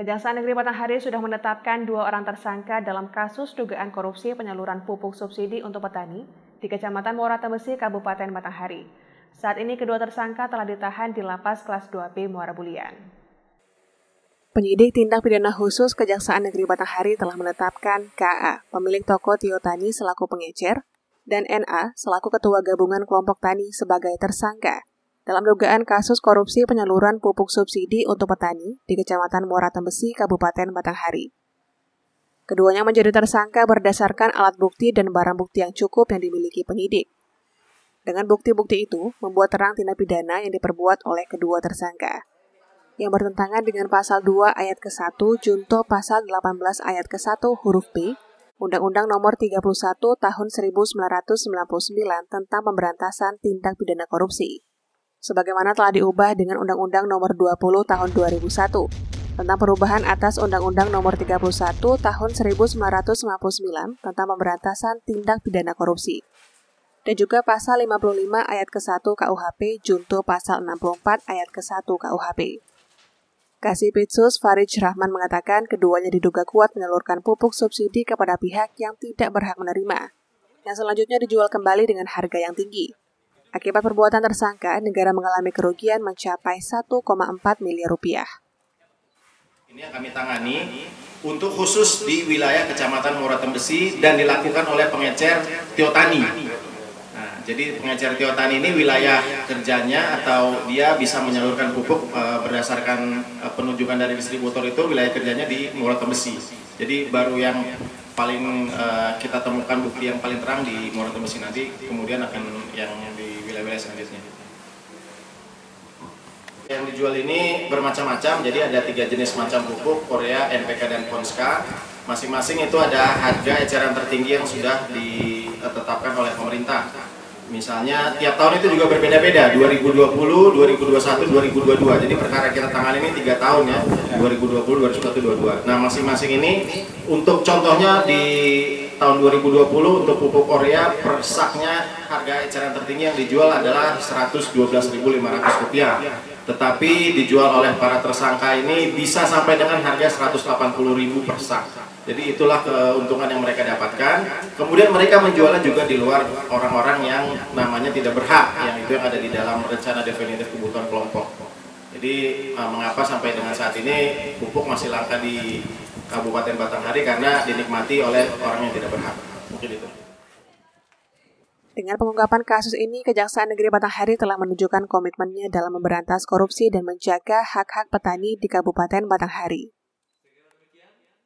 Kejaksaan Negeri Batanghari sudah menetapkan dua orang tersangka dalam kasus dugaan korupsi penyaluran pupuk subsidi untuk petani di Kecamatan Muara Tembesi, Kabupaten Batanghari. Saat ini kedua tersangka telah ditahan di lapas kelas 2B Muara Bulian. Penyidik tindak pidana khusus Kejaksaan Negeri Batanghari telah menetapkan KA, pemilik toko Tiotani selaku pengecer, dan NA selaku ketua gabungan kelompok tani sebagai tersangka dalam dugaan kasus korupsi penyaluran pupuk subsidi untuk petani di Kecamatan Muara Tembesi, Kabupaten Batanghari. Keduanya menjadi tersangka berdasarkan alat bukti dan barang bukti yang cukup yang dimiliki penyidik. Dengan bukti-bukti itu, membuat terang tindak pidana yang diperbuat oleh kedua tersangka. Yang bertentangan dengan pasal 2 ayat ke-1 junto pasal 18 ayat ke-1 huruf B Undang-Undang Nomor 31 Tahun 1999 tentang Pemberantasan Tindak Pidana Korupsi sebagaimana telah diubah dengan Undang-Undang Nomor 20 Tahun 2001 tentang perubahan atas Undang-Undang Nomor 31 Tahun 1999 tentang pemberantasan tindak pidana korupsi dan juga pasal 55 ayat ke-1 KUHP junto pasal 64 ayat ke-1 KUHP. Kasih Pitsus Farid Rahman mengatakan keduanya diduga kuat menyalurkan pupuk subsidi kepada pihak yang tidak berhak menerima, yang selanjutnya dijual kembali dengan harga yang tinggi. Akibat perbuatan tersangka, negara mengalami kerugian mencapai 1,4 miliar rupiah. Ini yang kami tangani untuk khusus di wilayah Kecamatan Muratembesi dan dilakukan oleh pengecer Tiotani. Jadi pengecer Tiotani ini wilayah kerjanya atau dia bisa menyalurkan pupuk e, berdasarkan e, penunjukan dari distributor itu wilayah kerjanya di Muratembesi. Jadi baru yang paling uh, kita temukan bukti yang paling terang di Muara Tembesi nanti, kemudian akan yang di wilayah-wilayah selanjutnya. Yang dijual ini bermacam-macam, jadi ada tiga jenis macam pupuk, Korea, NPK, dan Ponska. Masing-masing itu ada harga eceran tertinggi yang sudah ditetapkan oleh pemerintah. Misalnya tiap tahun itu juga berbeda-beda, 2020, 2021, 2022. Jadi perkara kita tanggal ini tiga tahun ya, 2020, 2021, 2022. Nah masing-masing ini untuk contohnya di tahun 2020 untuk pupuk Korea persaknya harga eceran tertinggi yang dijual adalah 112.500 rupiah. Tetapi dijual oleh para tersangka ini bisa sampai dengan harga 180.000 per sak. Jadi itulah keuntungan yang mereka dapatkan. Kemudian mereka menjualnya juga di luar orang-orang yang namanya tidak berhak, yang itu yang ada di dalam rencana definitif kebutuhan kelompok. Jadi eh, mengapa sampai dengan saat ini pupuk masih langka di Kabupaten Batanghari karena dinikmati oleh orang yang tidak berhak. Dengan pengungkapan kasus ini, Kejaksaan Negeri Batanghari telah menunjukkan komitmennya dalam memberantas korupsi dan menjaga hak-hak petani di Kabupaten Batanghari.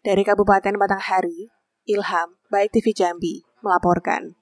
Dari Kabupaten Batanghari, Ilham, Baik TV Jambi, melaporkan.